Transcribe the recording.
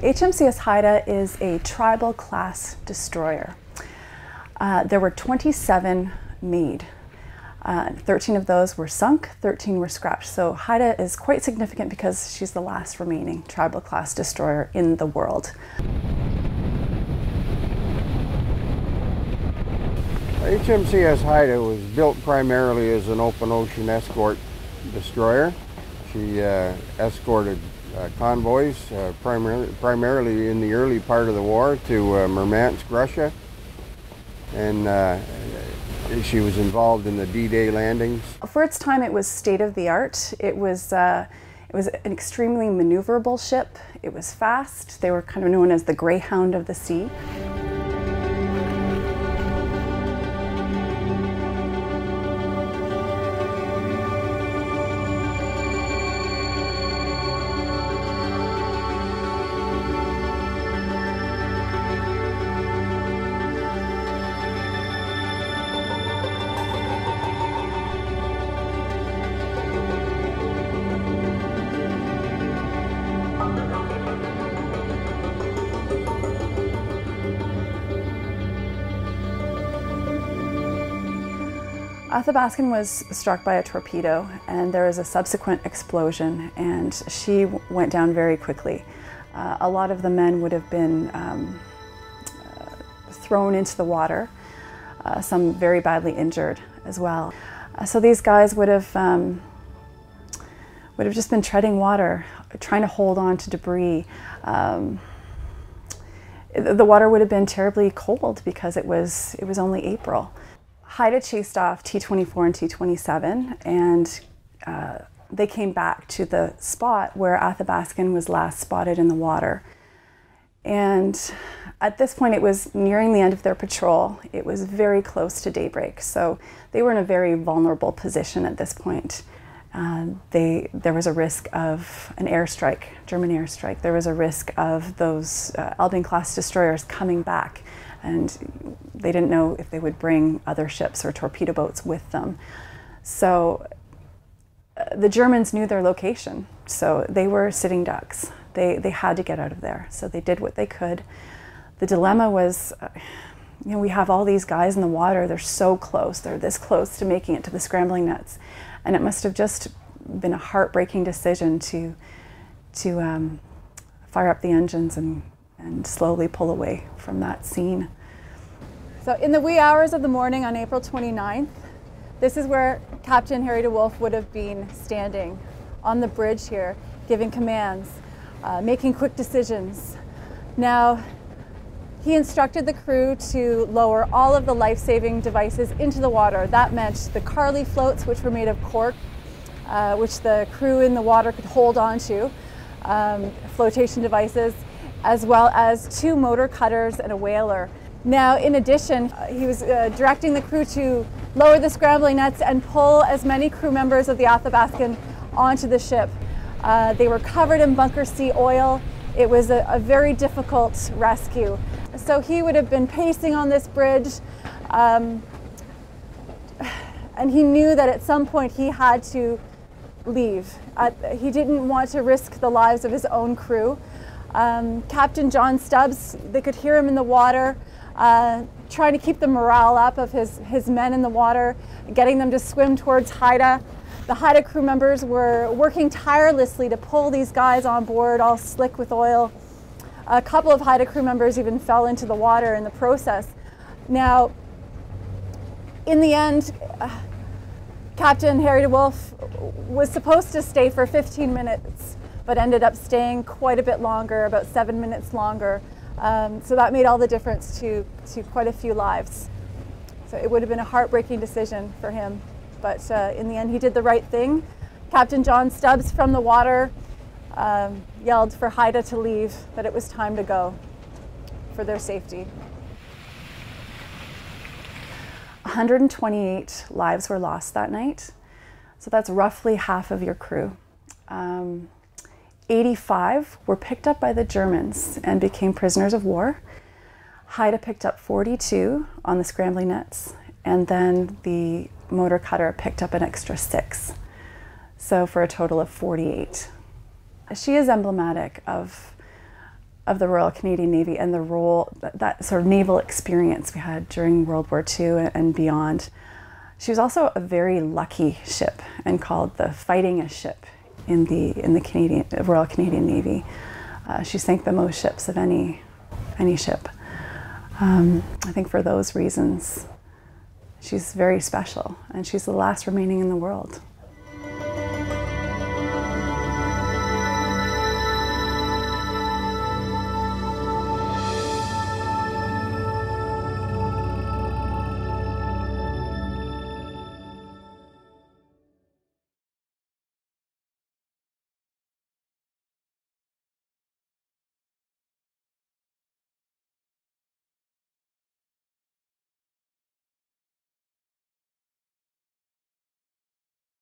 HMCS Haida is a tribal class destroyer. Uh, there were 27 made. Uh, 13 of those were sunk, 13 were scrapped. So Haida is quite significant because she's the last remaining tribal class destroyer in the world. HMCS Haida was built primarily as an open ocean escort destroyer. She uh, escorted uh, convoys, uh, primarily, primarily in the early part of the war, to uh, Murmansk, Russia. And uh, she was involved in the D-Day landings. For its time, it was state of the art. It was, it was an extremely maneuverable ship. It was fast. They were kind of known as the Greyhound of the sea. Athabaskan was struck by a torpedo and there was a subsequent explosion and she went down very quickly. Uh, a lot of the men would have been um, uh, thrown into the water, uh, some very badly injured as well. Uh, so these guys would have, um, would have just been treading water, trying to hold on to debris. Um, the water would have been terribly cold because it was, it was only April. Haida chased off T-24 and T-27 and uh, they came back to the spot where Athabaskan was last spotted in the water. And at this point, it was nearing the end of their patrol. It was very close to daybreak, so they were in a very vulnerable position at this point. Uh, they, there was a risk of an airstrike, German airstrike. There was a risk of those uh, Elbing-class destroyers coming back and they didn't know if they would bring other ships or torpedo boats with them. So uh, the Germans knew their location, so they were sitting ducks. They, they had to get out of there, so they did what they could. The dilemma was, uh, you know, we have all these guys in the water, they're so close, they're this close to making it to the scrambling nets. And it must have just been a heartbreaking decision to, to um, fire up the engines and, and slowly pull away from that scene. So in the wee hours of the morning on April 29th, this is where Captain Harry DeWolf would have been standing on the bridge here, giving commands, uh, making quick decisions. Now, he instructed the crew to lower all of the life-saving devices into the water. That meant the Carley floats, which were made of cork, uh, which the crew in the water could hold onto, um, flotation devices, as well as two motor cutters and a whaler. Now, in addition, uh, he was uh, directing the crew to lower the scrambling nets and pull as many crew members of the Athabaskan onto the ship. Uh, they were covered in bunker C oil. It was a, a, very difficult rescue. So he would have been pacing on this bridge, um, and he knew that at some point he had to leave. Uh, he didn't want to risk the lives of his own crew. Um, Captain John Stubbs, they could hear him in the water uh, trying to keep the morale up of his, his men in the water, getting them to swim towards Haida. The Haida crew members were working tirelessly to pull these guys on board, all slick with oil. A couple of Haida crew members even fell into the water in the process. Now, in the end, uh, Captain Harry DeWolf was supposed to stay for 15 minutes, but ended up staying quite a bit longer, about seven minutes longer. Um, so that made all the difference to, to quite a few lives. So it would have been a heartbreaking decision for him. But uh, in the end, he did the right thing. Captain John Stubbs from the water um, yelled for Haida to leave, that it was time to go for their safety. 128 lives were lost that night. So that's roughly half of your crew. Um, 85 were picked up by the Germans and became prisoners of war. Haida picked up 42 on the scrambling nets, and then the motor cutter picked up an extra six. So for a total of 48. She is emblematic of of the Royal Canadian Navy and the role, that, that sort of naval experience we had during World War II and beyond. She was also a very lucky ship and called the fightingest ship in the in the Canadian Royal Canadian Navy. Uh, she sank the most ships of any any ship. Um, I think for those reasons, she's very special, and she's the last remaining in the world.